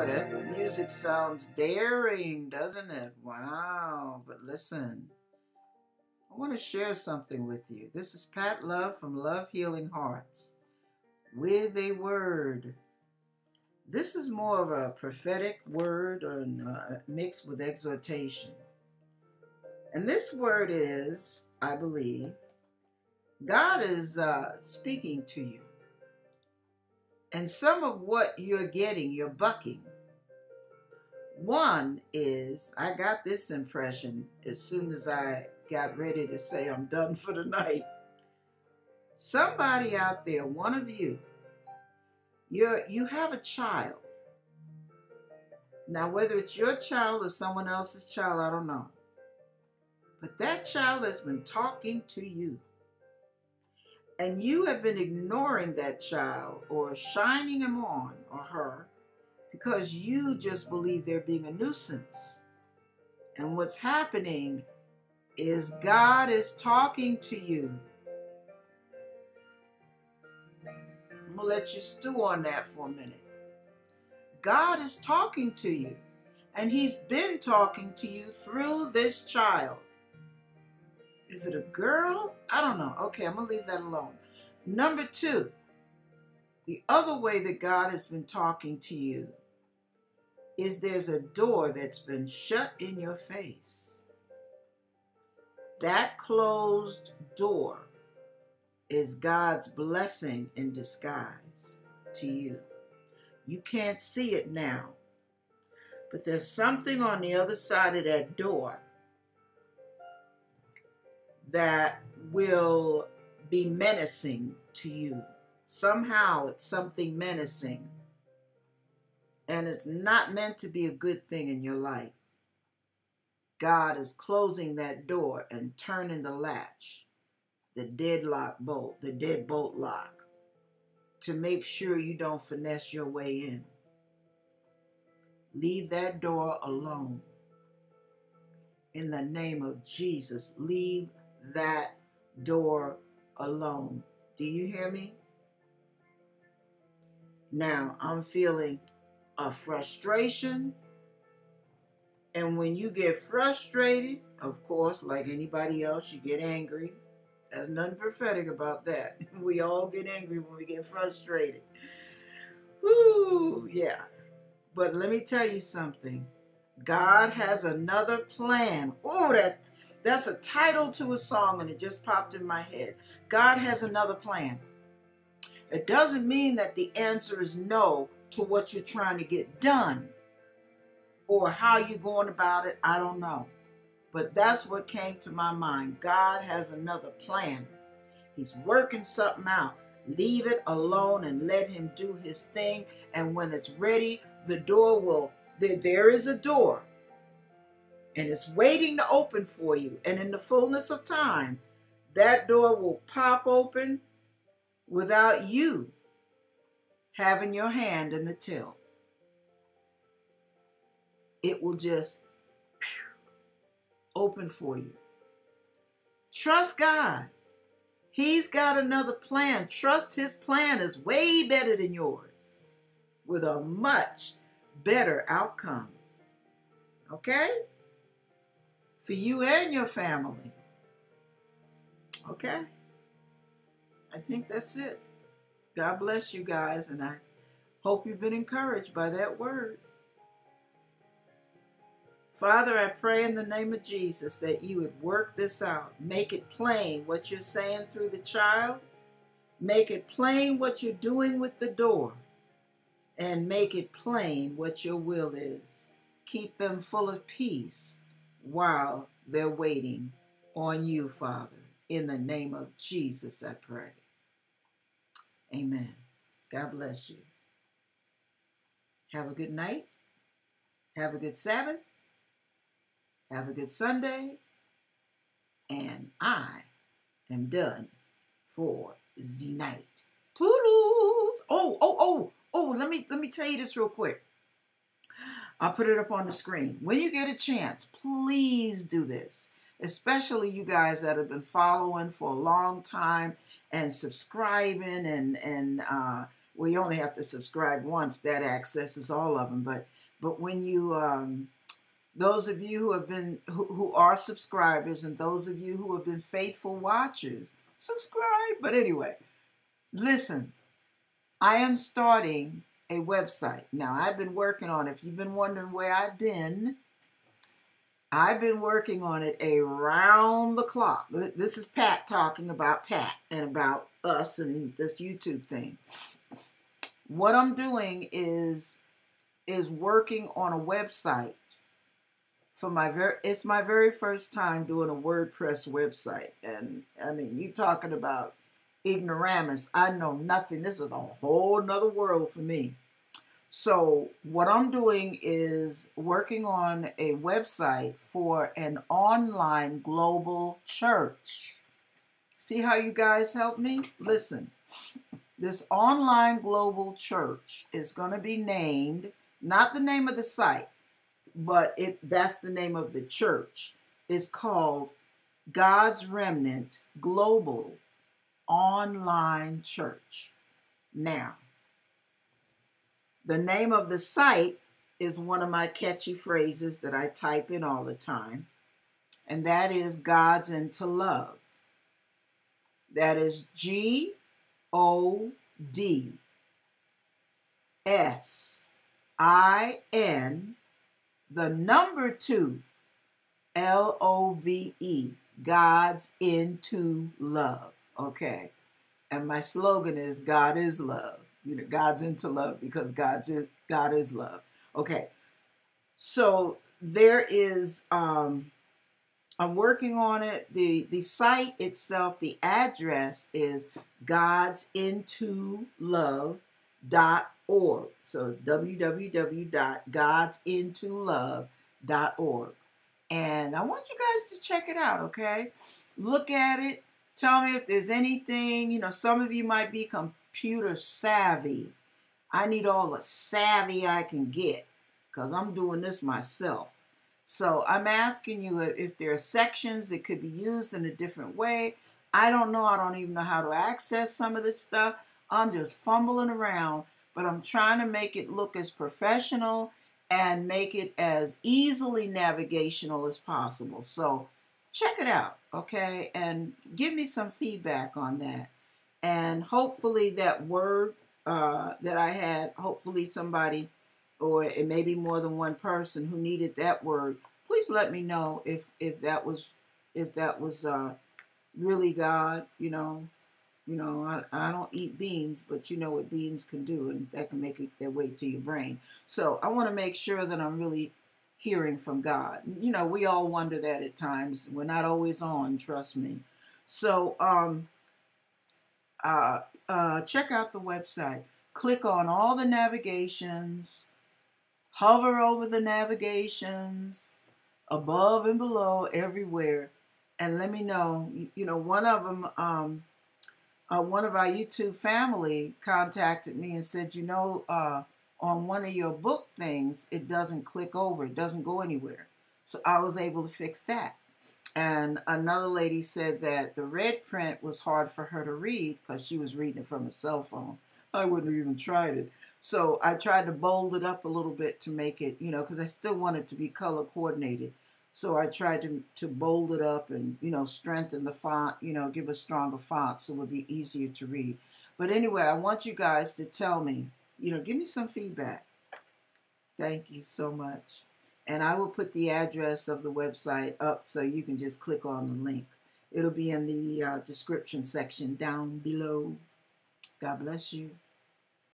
Boy, that music sounds daring, doesn't it? Wow. But listen, I want to share something with you. This is Pat Love from Love Healing Hearts with a word. This is more of a prophetic word or uh, mixed with exhortation. And this word is, I believe, God is uh, speaking to you. And some of what you're getting, you're bucking. One is, I got this impression as soon as I got ready to say I'm done for the night. Somebody out there, one of you, you're, you have a child. Now, whether it's your child or someone else's child, I don't know. But that child has been talking to you and you have been ignoring that child or shining him on or her because you just believe they're being a nuisance. And what's happening is God is talking to you. I'm going to let you stew on that for a minute. God is talking to you, and He's been talking to you through this child. Is it a girl? I don't know. Okay, I'm going to leave that alone. Number two, the other way that God has been talking to you is there's a door that's been shut in your face. That closed door is God's blessing in disguise to you. You can't see it now, but there's something on the other side of that door that will be menacing to you. Somehow it's something menacing. And it's not meant to be a good thing in your life. God is closing that door and turning the latch, the deadlock bolt, the deadbolt lock, to make sure you don't finesse your way in. Leave that door alone. In the name of Jesus, leave that door alone. Do you hear me? Now, I'm feeling a frustration. And when you get frustrated, of course, like anybody else, you get angry. There's nothing prophetic about that. We all get angry when we get frustrated. Whoo, yeah. But let me tell you something. God has another plan. Oh, that that's a title to a song, and it just popped in my head. God has another plan. It doesn't mean that the answer is no to what you're trying to get done or how you're going about it. I don't know. But that's what came to my mind. God has another plan. He's working something out. Leave it alone and let Him do His thing. And when it's ready, the door will, there, there is a door and it's waiting to open for you. And in the fullness of time, that door will pop open without you having your hand in the till. It will just open for you. Trust God. He's got another plan. Trust his plan is way better than yours with a much better outcome. Okay? for you and your family. Okay? I think that's it. God bless you guys, and I hope you've been encouraged by that word. Father, I pray in the name of Jesus that you would work this out. Make it plain what you're saying through the child. Make it plain what you're doing with the door. And make it plain what your will is. Keep them full of peace while they're waiting on you, Father. In the name of Jesus, I pray. Amen. God bless you. Have a good night. Have a good Sabbath. Have a good Sunday. And I am done for the night. Toodles. Oh, oh, oh, oh, let me let me tell you this real quick. I'll put it up on the screen. When you get a chance, please do this, especially you guys that have been following for a long time and subscribing and, and uh, well, you only have to subscribe once. That accesses all of them. But but when you um, those of you who have been who, who are subscribers and those of you who have been faithful watchers, subscribe. But anyway, listen, I am starting a website. Now, I've been working on it. If you've been wondering where I've been, I've been working on it around the clock. This is Pat talking about Pat and about us and this YouTube thing. What I'm doing is is working on a website for my very it's my very first time doing a WordPress website. And I mean you talking about ignoramus. I know nothing. This is a whole nother world for me. So what I'm doing is working on a website for an online global church. See how you guys help me? Listen, this online global church is going to be named, not the name of the site, but it that's the name of the church. It's called God's Remnant Global Online Church. Now, the name of the site is one of my catchy phrases that I type in all the time, and that is God's into love. That is G O D S I N, the number two, L O V E, God's into love. Okay. And my slogan is God is love. You know, God's into love because God's in, God is love. Okay. So there is um I'm working on it. The the site itself, the address is God's into love dot org. So www.god'sintolove.org. And I want you guys to check it out, okay? Look at it. Tell me if there's anything, you know, some of you might be computer savvy. I need all the savvy I can get because I'm doing this myself. So I'm asking you if there are sections that could be used in a different way. I don't know. I don't even know how to access some of this stuff. I'm just fumbling around but I'm trying to make it look as professional and make it as easily navigational as possible. So check it out, okay? And give me some feedback on that. And hopefully that word uh, that I had, hopefully somebody or it may be more than one person who needed that word. Please let me know if if that was if that was uh, really God, you know, you know, I, I don't eat beans, but you know what beans can do, and that can make it their way to your brain. So I want to make sure that I'm really hearing from God. You know, we all wonder that at times. We're not always on, trust me. So um, uh, uh, check out the website. Click on all the navigations, hover over the navigations, above and below, everywhere, and let me know. You know, one of them. Um, uh, one of our YouTube family contacted me and said, you know, uh, on one of your book things, it doesn't click over, it doesn't go anywhere. So I was able to fix that. And another lady said that the red print was hard for her to read because she was reading it from a cell phone. I wouldn't have even tried it. So I tried to bold it up a little bit to make it, you know, because I still want it to be color coordinated. So I tried to, to bold it up and, you know, strengthen the font, you know, give a stronger font so it would be easier to read. But anyway, I want you guys to tell me, you know, give me some feedback. Thank you so much. And I will put the address of the website up so you can just click on the link. It'll be in the uh, description section down below. God bless you.